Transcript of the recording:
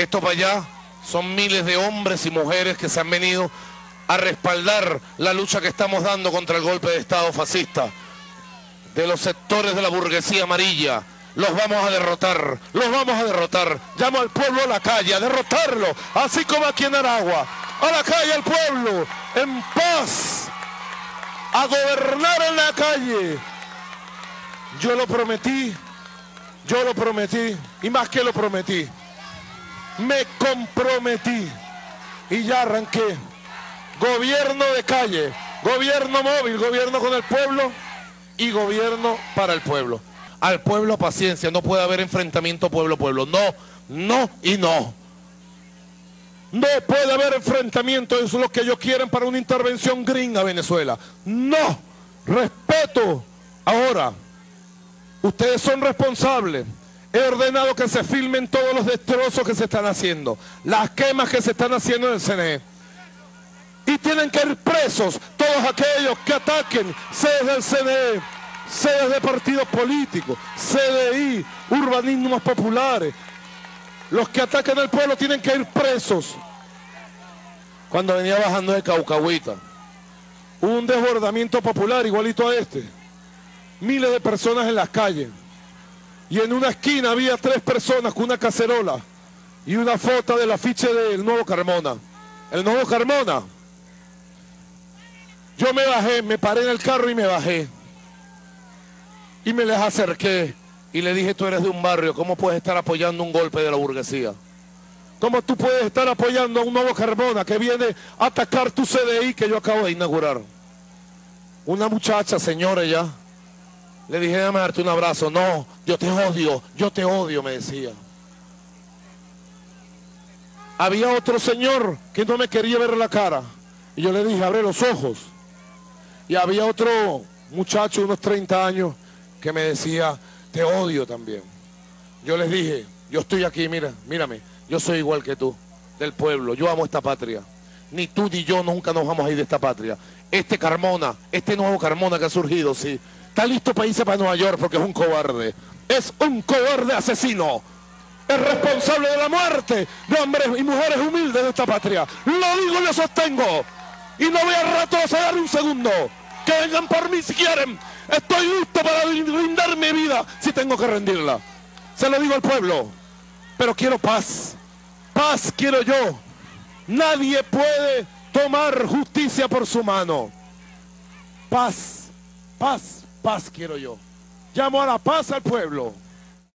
Esto para allá son miles de hombres y mujeres que se han venido a respaldar la lucha que estamos dando contra el golpe de Estado fascista. De los sectores de la burguesía amarilla, los vamos a derrotar, los vamos a derrotar. Llamo al pueblo a la calle, a derrotarlo, así como aquí en Aragua. A la calle al pueblo, en paz, a gobernar en la calle. Yo lo prometí, yo lo prometí, y más que lo prometí, me comprometí y ya arranqué. Gobierno de calle, gobierno móvil, gobierno con el pueblo y gobierno para el pueblo. Al pueblo paciencia, no puede haber enfrentamiento pueblo-pueblo. No, no y no. No puede haber enfrentamiento, eso es lo que ellos quieren para una intervención gringa a Venezuela. No, respeto. Ahora, ustedes son responsables. He ordenado que se filmen todos los destrozos que se están haciendo, las quemas que se están haciendo en el CNE. Y tienen que ir presos todos aquellos que ataquen sedes del CNE, sedes de partidos políticos, CDI, urbanismos populares. Los que ataquen al pueblo tienen que ir presos. Cuando venía bajando de Caucahuita, un desbordamiento popular igualito a este. Miles de personas en las calles. Y en una esquina había tres personas con una cacerola y una foto del afiche del nuevo Carmona. El nuevo Carmona. Yo me bajé, me paré en el carro y me bajé. Y me les acerqué y le dije, tú eres de un barrio, ¿cómo puedes estar apoyando un golpe de la burguesía? ¿Cómo tú puedes estar apoyando a un nuevo Carmona que viene a atacar tu CDI que yo acabo de inaugurar? Una muchacha, señora, ya. Le dije, déjame darte un abrazo. No, yo te odio, yo te odio, me decía. Había otro señor que no me quería ver la cara. Y yo le dije, abre los ojos. Y había otro muchacho, unos 30 años, que me decía, te odio también. Yo les dije, yo estoy aquí, mira, mírame, yo soy igual que tú, del pueblo, yo amo esta patria. Ni tú ni yo nunca nos vamos a ir de esta patria. Este Carmona, este nuevo Carmona que ha surgido, sí, está listo para irse para Nueva York porque es un cobarde. Es un cobarde asesino. Es responsable de la muerte de hombres y mujeres humildes de esta patria. Lo digo y lo sostengo. Y no voy a retroceder un segundo. Que vengan por mí si quieren. Estoy listo para brindar mi vida si tengo que rendirla. Se lo digo al pueblo. Pero quiero paz. Paz quiero yo. Nadie puede tomar justicia por su mano. Paz, paz, paz quiero yo. Llamo a la paz al pueblo.